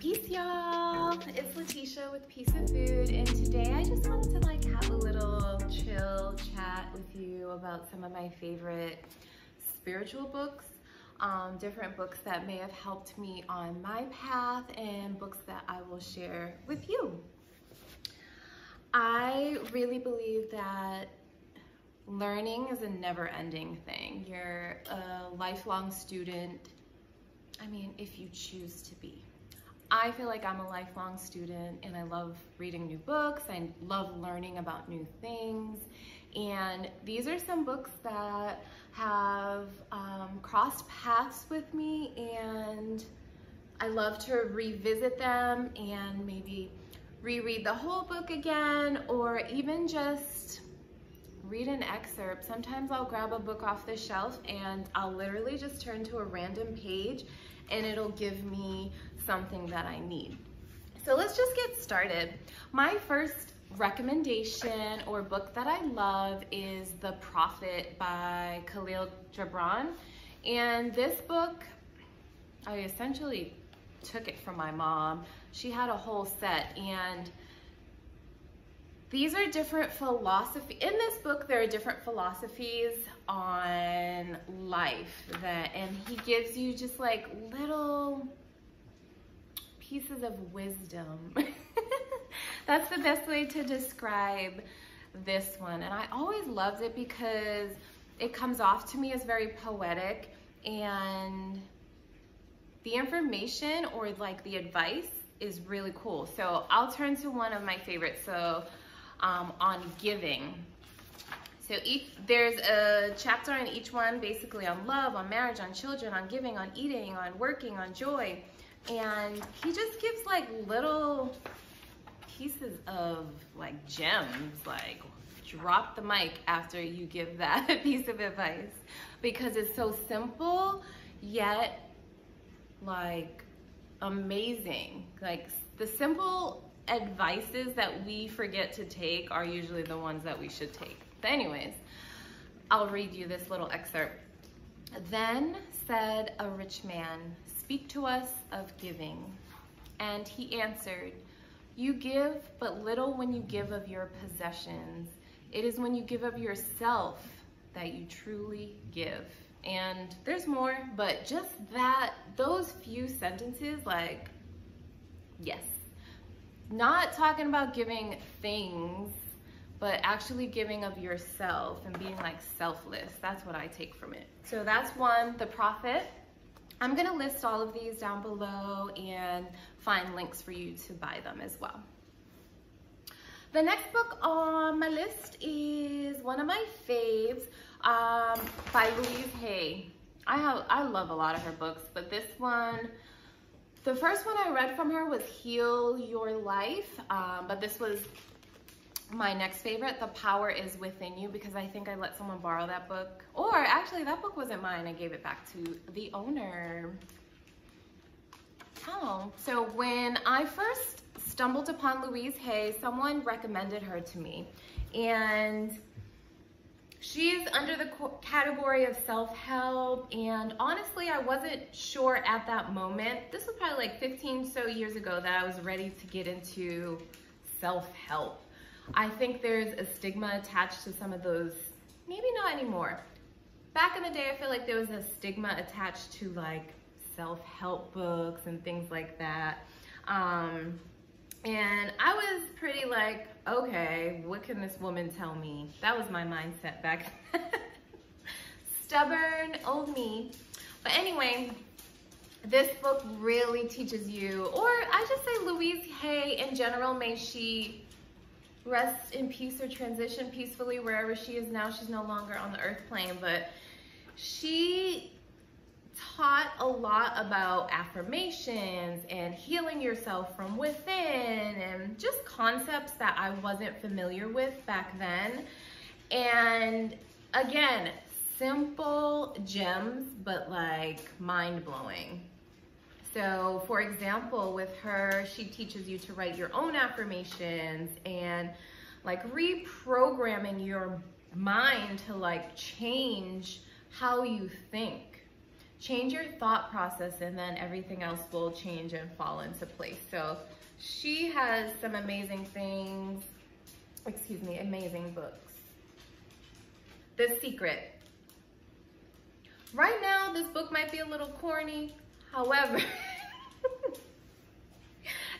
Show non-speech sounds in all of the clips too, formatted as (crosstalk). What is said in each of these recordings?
Peace, y'all. It's Letitia with Peace of Food, and today I just wanted to like have a little chill chat with you about some of my favorite spiritual books, um, different books that may have helped me on my path, and books that I will share with you. I really believe that learning is a never-ending thing. You're a lifelong student. I mean, if you choose to be. I feel like I'm a lifelong student and I love reading new books. I love learning about new things. And these are some books that have um, crossed paths with me and I love to revisit them and maybe reread the whole book again or even just read an excerpt. Sometimes I'll grab a book off the shelf and I'll literally just turn to a random page and it'll give me something that I need. So let's just get started. My first recommendation or book that I love is The Prophet by Kahlil Gibran. And this book, I essentially took it from my mom. She had a whole set and these are different philosophy. In this book, there are different philosophies on life that, and he gives you just like little pieces of wisdom. (laughs) That's the best way to describe this one. And I always loved it because it comes off to me as very poetic and the information or like the advice is really cool. So I'll turn to one of my favorites. So um, on giving. So each, there's a chapter in each one, basically on love, on marriage, on children, on giving, on eating, on working, on joy. And he just gives like little pieces of like gems, like drop the mic after you give that (laughs) piece of advice because it's so simple yet like amazing. Like the simple advices that we forget to take are usually the ones that we should take. But anyways, I'll read you this little excerpt. Then said a rich man, speak to us of giving. And he answered, you give but little when you give of your possessions. It is when you give of yourself that you truly give. And there's more, but just that, those few sentences, like, yes, not talking about giving things, but actually giving of yourself and being like selfless. That's what I take from it. So that's one, the prophet. I'm gonna list all of these down below and find links for you to buy them as well. The next book on my list is one of my faves um, by Louise Hay. I have I love a lot of her books, but this one the first one I read from her was Heal Your Life, um, but this was my next favorite, The Power is Within You, because I think I let someone borrow that book. Or actually, that book wasn't mine. I gave it back to the owner. Oh, so when I first stumbled upon Louise Hay, someone recommended her to me. And She's under the category of self-help and honestly I wasn't sure at that moment. This was probably like 15 so years ago that I was ready to get into self-help. I think there's a stigma attached to some of those, maybe not anymore. Back in the day I feel like there was a stigma attached to like self-help books and things like that. Um, and I was pretty like, okay, what can this woman tell me? That was my mindset back (laughs) Stubborn old me. But anyway, this book really teaches you, or I just say Louise Hay in general, may she rest in peace or transition peacefully wherever she is now. She's no longer on the earth plane, but she taught a lot about affirmations and healing yourself from within and just concepts that I wasn't familiar with back then. And again, simple gems, but like mind blowing. So for example, with her, she teaches you to write your own affirmations and like reprogramming your mind to like change how you think change your thought process and then everything else will change and fall into place. So she has some amazing things, excuse me, amazing books. The Secret. Right now, this book might be a little corny. However, (laughs)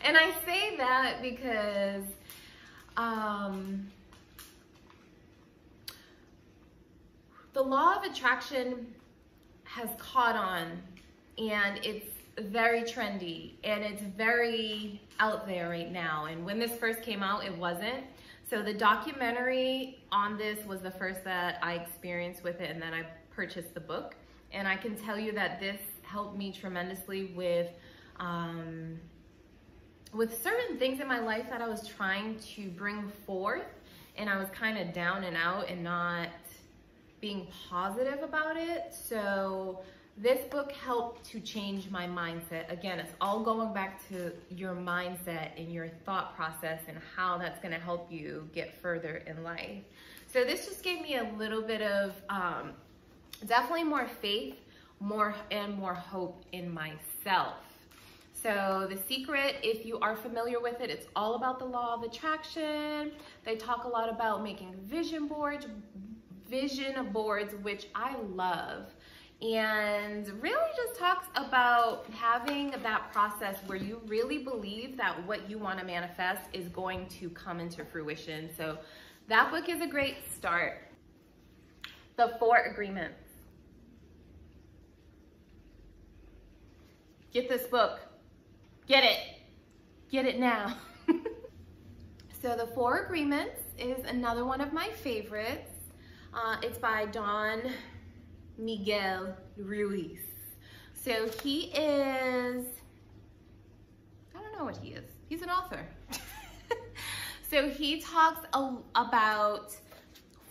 and I say that because um, the law of attraction has caught on and it's very trendy and it's very out there right now. And when this first came out, it wasn't. So the documentary on this was the first that I experienced with it and then I purchased the book. And I can tell you that this helped me tremendously with um, with certain things in my life that I was trying to bring forth and I was kind of down and out and not being positive about it. So this book helped to change my mindset. Again, it's all going back to your mindset and your thought process and how that's gonna help you get further in life. So this just gave me a little bit of, um, definitely more faith, more and more hope in myself. So the secret, if you are familiar with it, it's all about the law of attraction. They talk a lot about making vision boards, vision boards, which I love. And really just talks about having that process where you really believe that what you want to manifest is going to come into fruition. So that book is a great start. The Four Agreements. Get this book. Get it. Get it now. (laughs) so The Four Agreements is another one of my favorites. Uh, it's by Don Miguel Ruiz. So he is, I don't know what he is. He's an author. (laughs) so he talks a, about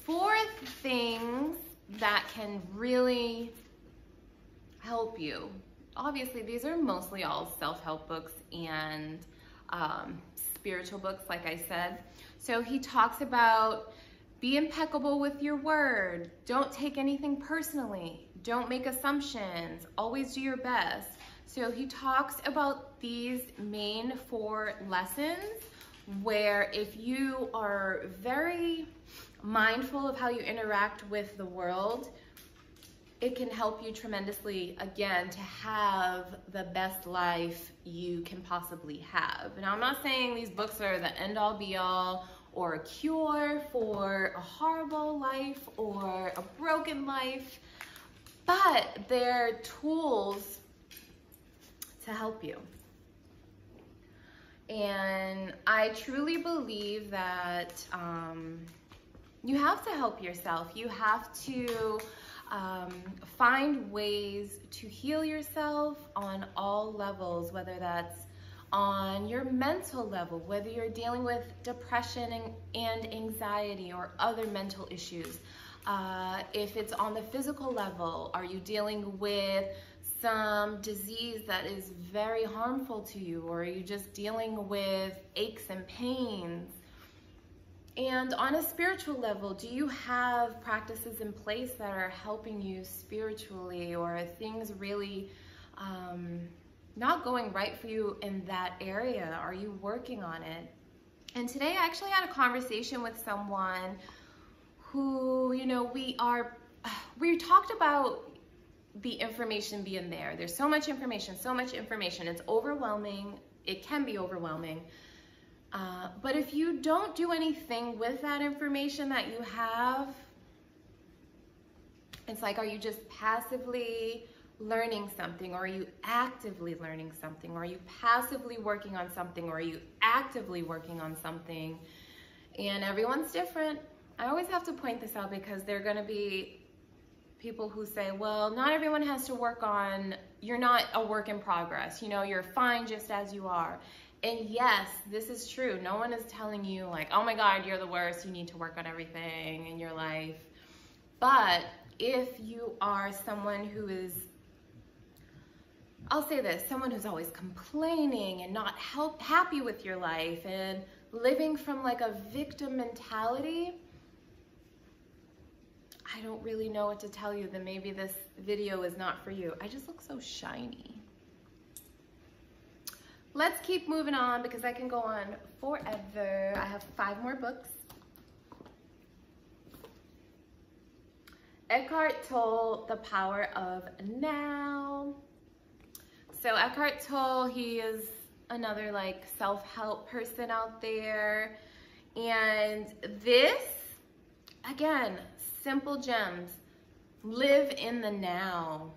four things that can really help you obviously these are mostly all self-help books and um, spiritual books, like I said. So he talks about be impeccable with your word. Don't take anything personally. Don't make assumptions. Always do your best. So he talks about these main four lessons where if you are very mindful of how you interact with the world, it can help you tremendously, again, to have the best life you can possibly have. Now, I'm not saying these books are the end all be all or a cure for a horrible life or a broken life, but they're tools to help you. And I truly believe that um, you have to help yourself. You have to um, find ways to heal yourself on all levels, whether that's on your mental level, whether you're dealing with depression and, anxiety or other mental issues. Uh, if it's on the physical level, are you dealing with some disease that is very harmful to you, or are you just dealing with aches and pains? And on a spiritual level, do you have practices in place that are helping you spiritually or things really um, not going right for you in that area? Are you working on it? And today I actually had a conversation with someone who, you know, we are, (sighs) we talked about the information being there. There's so much information, so much information. It's overwhelming. It can be overwhelming. Uh, but if you don't do anything with that information that you have, it's like, are you just passively learning something? Or are you actively learning something? Or are you passively working on something? Or are you actively working on something? And everyone's different. I always have to point this out because there are going to be people who say, well, not everyone has to work on, you're not a work in progress. You know, you're fine just as you are. And yes, this is true. No one is telling you like, oh my God, you're the worst. You need to work on everything in your life. But if you are someone who is, I'll say this, someone who's always complaining and not help, happy with your life and living from like a victim mentality, I don't really know what to tell you, then maybe this video is not for you. I just look so shiny. Let's keep moving on because I can go on forever. I have five more books. Eckhart Tolle, The Power of Now. So Eckhart Tolle, he is another like self-help person out there. And this, again, simple gems. Live in the now.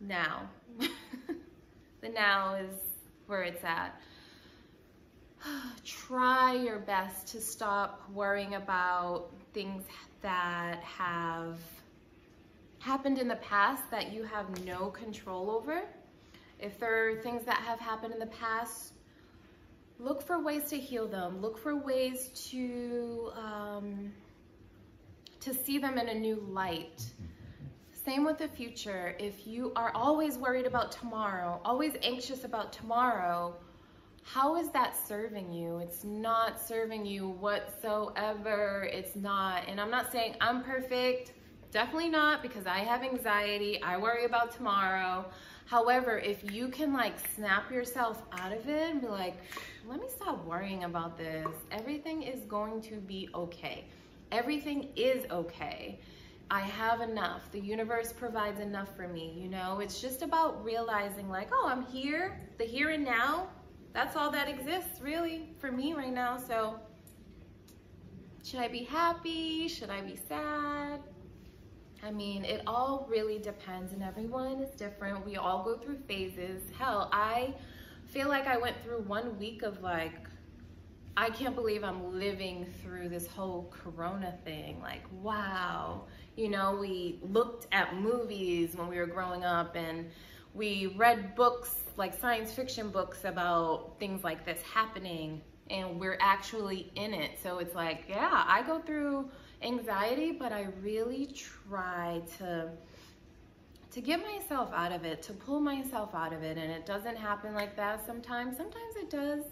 Now. (laughs) the now is where it's at. (sighs) Try your best to stop worrying about things that have happened in the past that you have no control over. If there are things that have happened in the past, look for ways to heal them. Look for ways to um, to see them in a new light. Same with the future. If you are always worried about tomorrow, always anxious about tomorrow, how is that serving you? It's not serving you whatsoever. It's not. And I'm not saying I'm perfect. Definitely not because I have anxiety. I worry about tomorrow. However, if you can like snap yourself out of it and be like, let me stop worrying about this. Everything is going to be okay. Everything is okay. I have enough. The universe provides enough for me, you know? It's just about realizing like, oh, I'm here, the here and now. That's all that exists really for me right now. So should I be happy? Should I be sad? I mean, it all really depends and everyone is different. We all go through phases. Hell, I feel like I went through one week of like, I can't believe I'm living through this whole corona thing. Like, wow. You know, we looked at movies when we were growing up and we read books, like science fiction books about things like this happening and we're actually in it. So it's like, yeah, I go through anxiety, but I really try to to get myself out of it, to pull myself out of it. And it doesn't happen like that sometimes. Sometimes it does.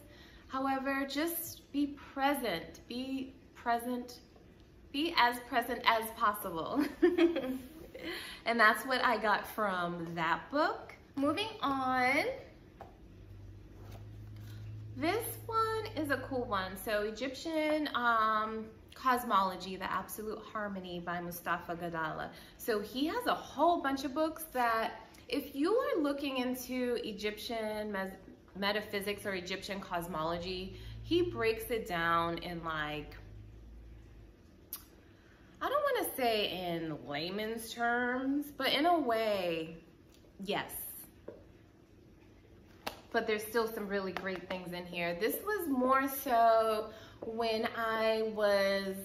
However, just be present. Be present. Be as present as possible. (laughs) and that's what I got from that book. Moving on. This one is a cool one. So Egyptian um, Cosmology, The Absolute Harmony by Moustafa Gadalla. So he has a whole bunch of books that if you are looking into Egyptian metaphysics or Egyptian cosmology, he breaks it down in like, I don't want to say in layman's terms, but in a way, yes. But there's still some really great things in here. This was more so when I was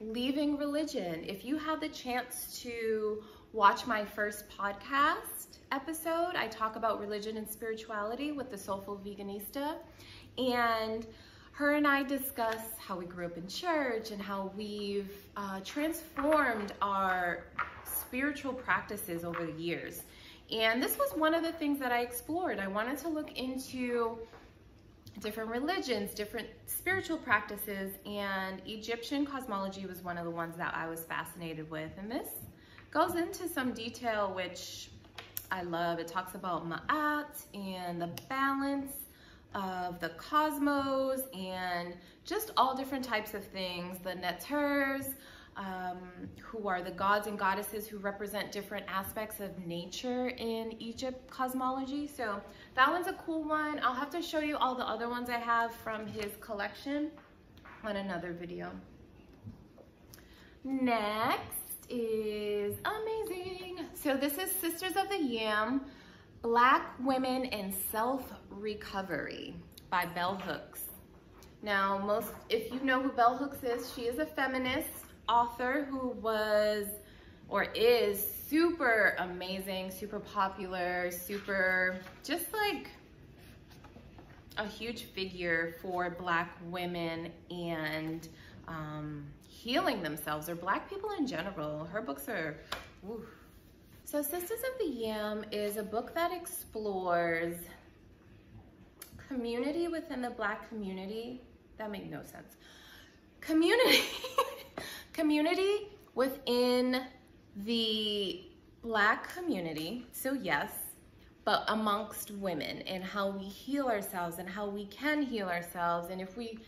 leaving religion. If you had the chance to watch my first podcast episode, I talk about religion and spirituality with the Soulful Veganista. And her and I discuss how we grew up in church and how we've uh, transformed our spiritual practices over the years. And this was one of the things that I explored. I wanted to look into different religions, different spiritual practices, and Egyptian cosmology was one of the ones that I was fascinated with. And this goes into some detail which I love. It talks about Ma'at and the balance of the cosmos and just all different types of things, the Neters, um, who are the gods and goddesses who represent different aspects of nature in Egypt cosmology. So that one's a cool one. I'll have to show you all the other ones I have from his collection on another video. Next is amazing. So this is Sisters of the Yam, Black Women in Self-Recovery by Bell Hooks. Now, most, if you know who Bell Hooks is, she is a feminist author who was or is super amazing, super popular, super just like a huge figure for black women and um, healing themselves or black people in general. Her books are, oof. So Sisters of the Yam is a book that explores community within the black community. That made no sense community, (laughs) community within the black community. So yes, but amongst women and how we heal ourselves and how we can heal ourselves and if we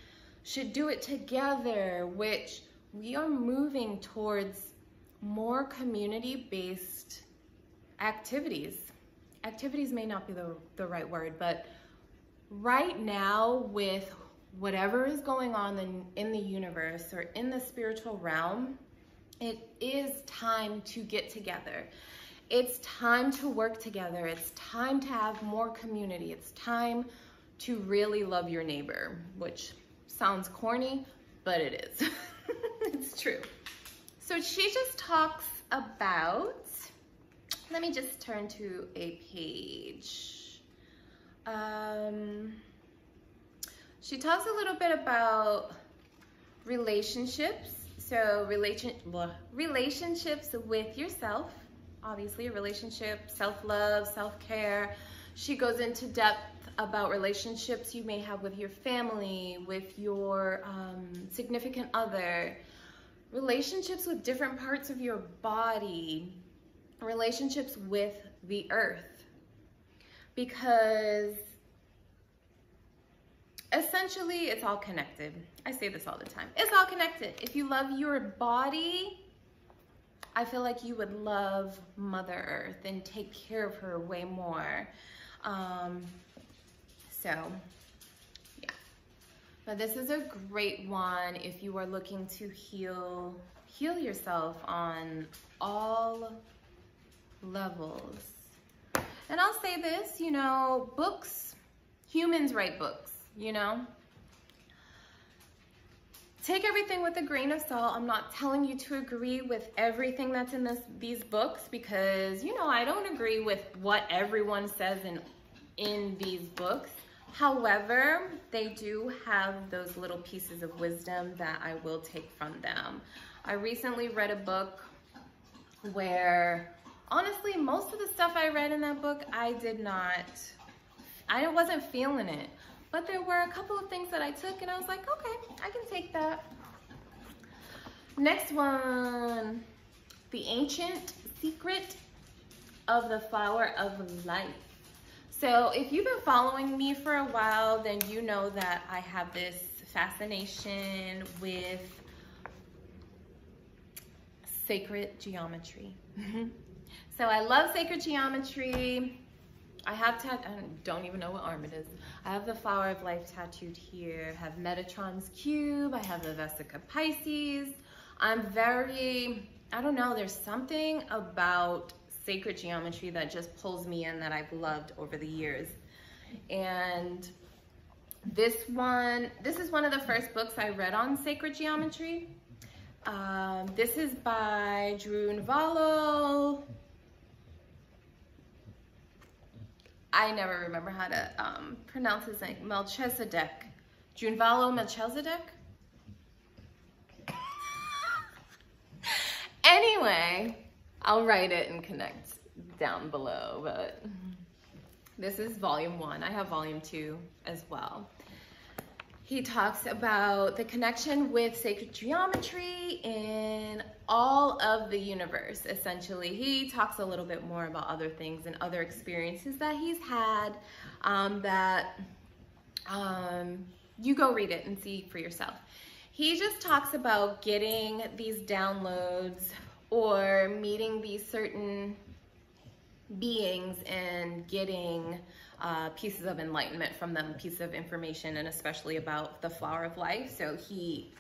should do it together, which we are moving towards more community-based activities. Activities may not be the, the right word, but right now with whatever is going on in, in the universe or in the spiritual realm, it is time to get together. It's time to work together. It's time to have more community. It's time to really love your neighbor, which sounds corny, but it is. (laughs) it's true. So she just talks about, let me just turn to a page. Um, she talks a little bit about relationships. So relation, relationships with yourself, obviously a relationship, self-love, self-care. She goes into depth about relationships you may have with your family, with your um, significant other, relationships with different parts of your body, relationships with the earth. Because essentially it's all connected. I say this all the time. It's all connected. If you love your body, I feel like you would love Mother Earth and take care of her way more. Um, so, yeah. But this is a great one if you are looking to heal, heal yourself on all levels. And I'll say this, you know, books, humans write books, you know? take everything with a grain of salt. I'm not telling you to agree with everything that's in this, these books because, you know, I don't agree with what everyone says in, in these books. However, they do have those little pieces of wisdom that I will take from them. I recently read a book where, honestly, most of the stuff I read in that book, I did not, I wasn't feeling it. But there were a couple of things that I took and I was like, okay, I can take that. Next one, the ancient secret of the flower of life. So if you've been following me for a while, then you know that I have this fascination with sacred geometry. (laughs) so I love sacred geometry. I have, tat I don't even know what arm it is. I have the Flower of Life tattooed here. I have Metatron's Cube. I have the Vesica Pisces. I'm very, I don't know, there's something about sacred geometry that just pulls me in that I've loved over the years. And this one, this is one of the first books I read on sacred geometry. Um, this is by Drunvalo. I never remember how to um, pronounce his name, Melchizedek. Junvalo Melchizedek? (laughs) anyway, I'll write it and connect down below, but this is volume one. I have volume two as well he talks about the connection with sacred geometry in all of the universe, essentially. He talks a little bit more about other things and other experiences that he's had um, that um, you go read it and see for yourself. He just talks about getting these downloads or meeting these certain beings and getting uh, pieces of enlightenment from them, pieces of information, and especially about the flower of life. So he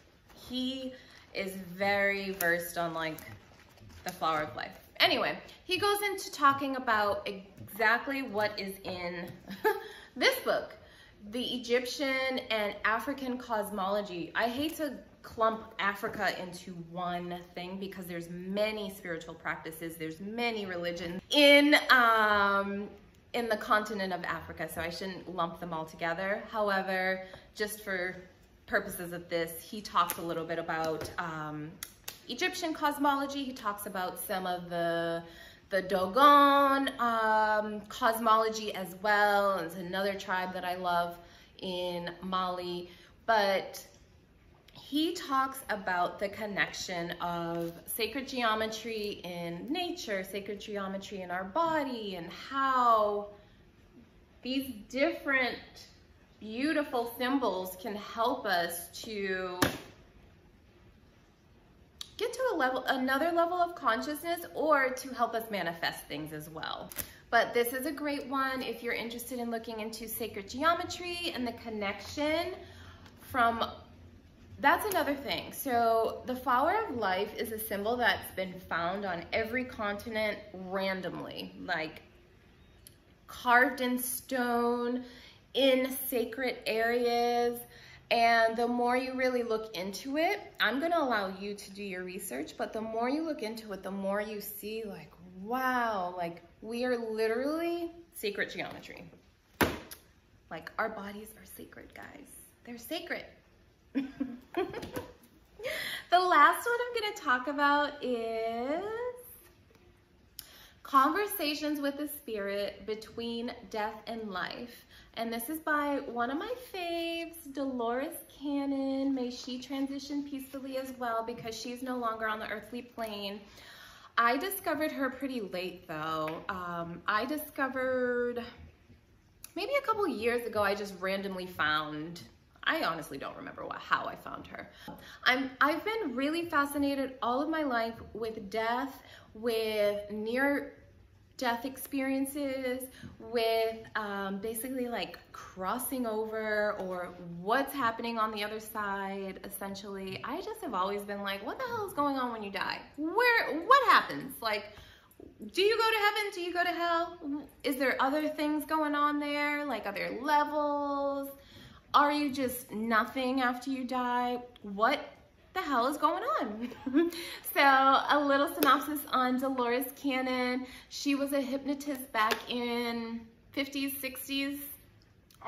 he is very versed on like the flower of life. Anyway, he goes into talking about exactly what is in (laughs) this book, the Egyptian and African cosmology. I hate to clump Africa into one thing because there's many spiritual practices, there's many religions in um, in the continent of Africa, so I shouldn't lump them all together. However, just for purposes of this, he talks a little bit about um, Egyptian cosmology. He talks about some of the the Dogon um, cosmology as well. It's another tribe that I love in Mali. But he talks about the connection of sacred geometry in nature, sacred geometry in our body, and how these different beautiful symbols can help us to get to a level, another level of consciousness or to help us manifest things as well. But this is a great one if you're interested in looking into sacred geometry and the connection from that's another thing. So the flower of life is a symbol that's been found on every continent randomly, like carved in stone, in sacred areas. And the more you really look into it, I'm gonna allow you to do your research, but the more you look into it, the more you see like, wow, like we are literally sacred geometry. Like our bodies are sacred, guys. They're sacred. (laughs) the last one I'm gonna talk about is Conversations with the Spirit Between Death and Life. And this is by one of my faves, Dolores Cannon. May she transition peacefully as well because she's no longer on the earthly plane. I discovered her pretty late though. Um, I discovered maybe a couple years ago, I just randomly found I honestly don't remember what, how I found her. I'm, I've been really fascinated all of my life with death, with near death experiences with um, basically like crossing over or what's happening on the other side essentially. I just have always been like what the hell is going on when you die? Where what happens? Like do you go to heaven? Do you go to hell? Is there other things going on there? Like other levels are you just nothing after you die what the hell is going on? (laughs) so a little synopsis on Dolores Cannon. She was a hypnotist back in 50s, 60s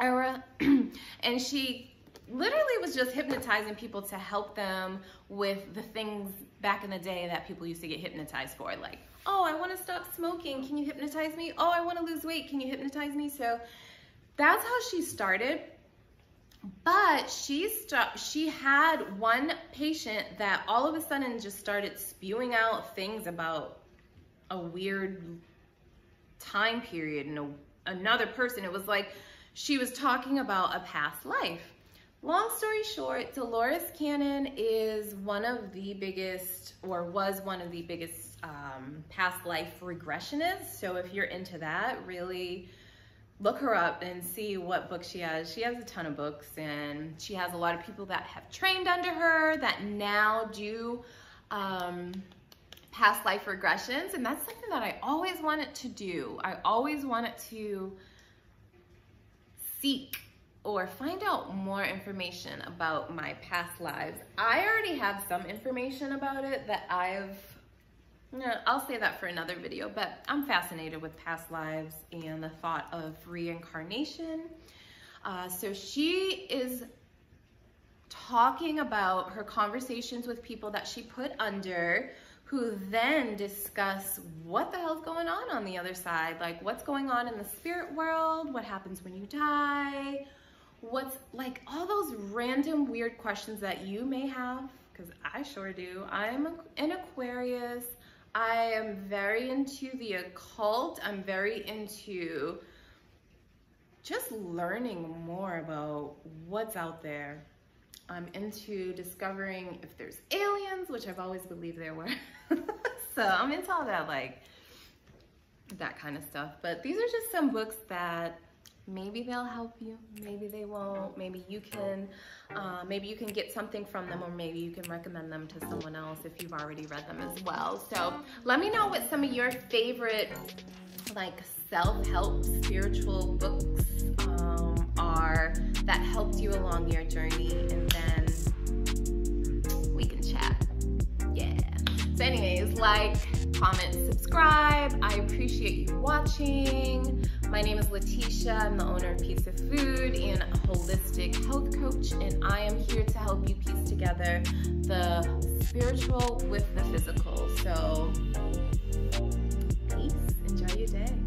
era. (clears throat) and she literally was just hypnotizing people to help them with the things back in the day that people used to get hypnotized for. Like, oh, I want to stop smoking. Can you hypnotize me? Oh, I want to lose weight. Can you hypnotize me? So that's how she started. But she st- she had one patient that all of a sudden just started spewing out things about a weird time period and a, another person. It was like she was talking about a past life. Long story short, Dolores Cannon is one of the biggest, or was one of the biggest um, past life regressionists. So if you're into that, really look her up and see what books she has. She has a ton of books and she has a lot of people that have trained under her that now do um, past life regressions. And that's something that I always wanted to do. I always wanted to seek or find out more information about my past lives. I already have some information about it that I've I'll say that for another video, but I'm fascinated with past lives and the thought of reincarnation. Uh, so she is talking about her conversations with people that she put under who then discuss what the hell's going on on the other side. Like what's going on in the spirit world? What happens when you die? What's like all those random weird questions that you may have, because I sure do. I'm an Aquarius. I am very into the occult. I'm very into just learning more about what's out there. I'm into discovering if there's aliens, which I've always believed there were. (laughs) so I'm into all that, like, that kind of stuff. But these are just some books that maybe they'll help you. Maybe they won't. Maybe you can uh, maybe you can get something from them or maybe you can recommend them to someone else if you've already read them as well. So let me know what some of your favorite like self-help spiritual books um, are that helped you along your journey and then we can chat. Yeah. So anyways like comment subscribe. I appreciate you watching my name is Letitia. I'm the owner of Peace of Food and a holistic health coach, and I am here to help you piece together the spiritual with the physical. So, peace. Enjoy your day.